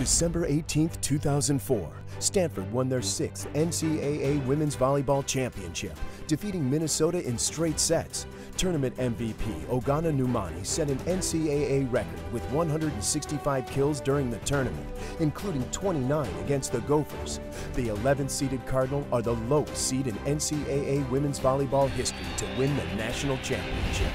December 18, 2004, Stanford won their sixth NCAA Women's Volleyball Championship, defeating Minnesota in straight sets. Tournament MVP Ogonna Nnamani set an NCAA record with 165 kills during the tournament, including 29 against the Gophers. The 11th seeded Cardinal are the lowest seed in NCAA women's volleyball history to win the national championship.